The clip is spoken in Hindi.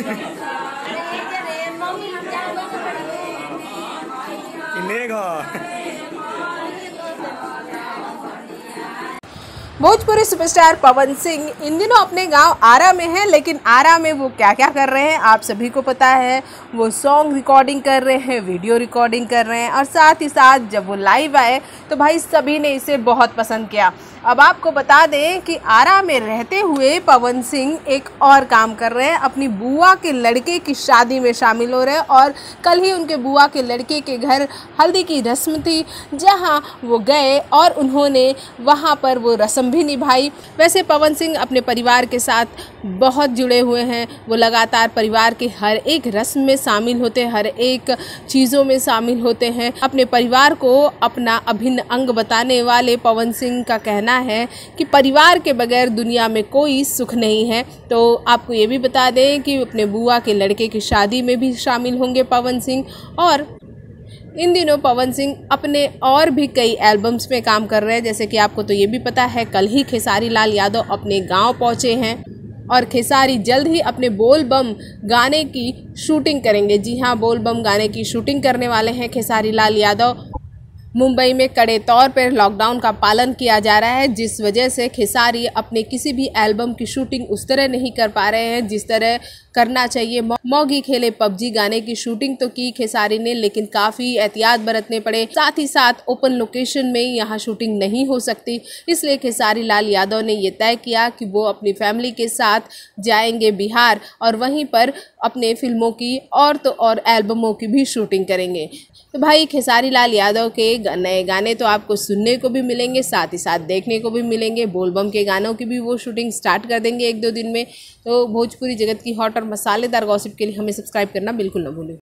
你那个。भोजपुरी सुपरस्टार पवन सिंह, इन दिनों अपने गाँव आरा में हैं, लेकिन आरा में वो क्या क्या कर रहे हैं, आप सभी को पता है। वो सॉन्ग रिकॉर्डिंग कर रहे हैं वीडियो रिकॉर्डिंग कर रहे हैं, और साथ ही साथ जब वो लाइव आए तो भाई सभी ने इसे बहुत पसंद किया। अब आपको बता दें कि आरा में रहते हुए पवन सिंह एक और काम कर रहे हैं, अपनी बुआ के लड़के की शादी में शामिल हो रहे हैं, और कल ही उनके बुआ के लड़के के घर हल्दी की रस्म थी, जहाँ वो गए और उन्होंने वहाँ पर वो रस्म भी निभाई। वैसे पवन सिंह अपने परिवार के साथ बहुत जुड़े हुए हैं। वो लगातार परिवार के हर एक रस्म में शामिल होते, हर एक चीज़ों में शामिल होते हैं। अपने परिवार को अपना अभिन्न अंग बताने वाले पवन सिंह का कहना है कि परिवार के बगैर दुनिया में कोई सुख नहीं है। तो आपको ये भी बता दें कि अपने बुआ के लड़के की शादी में भी शामिल होंगे पवन सिंह और इन दिनों पवन सिंह अपने और भी कई एल्बम्स में काम कर रहे हैं। जैसे कि आपको तो ये भी पता है, कल ही खेसारी लाल यादव अपने गाँव पहुँचे हैं और खेसारी जल्द ही अपने बोल बम गाने की शूटिंग करेंगे। जी हाँ बोल बम गाने की शूटिंग करने वाले हैं खेसारी लाल यादव। मुंबई में कड़े तौर पर लॉकडाउन का पालन किया जा रहा है, जिस वजह से खेसारी अपने किसी भी एल्बम की शूटिंग उस तरह नहीं कर पा रहे हैं, जिस तरह करना चाहिए। मौगी खेले पबजी गाने की शूटिंग तो की खेसारी ने, लेकिन काफ़ी एहतियात बरतने पड़े। साथ ही साथ ओपन लोकेशन में यहाँ शूटिंग नहीं हो सकती, इसलिए खेसारी लाल यादव ने यह तय किया कि वो अपनी फैमिली के साथ जाएँगे बिहार और वहीं पर अपने फ़िल्मों की और तो और एल्बमों की भी शूटिंग करेंगे। तो भाई, खेसारी लाल यादव के नए गाने तो आपको सुनने को भी मिलेंगे, साथ ही साथ देखने को भी मिलेंगे, बोलबम के गानों की भी वो शूटिंग स्टार्ट कर देंगे एक दो दिन में। तो भोजपुरी जगत की हॉट और मसालेदार गॉसिप के लिए हमें सब्सक्राइब करना बिल्कुल ना भूलें।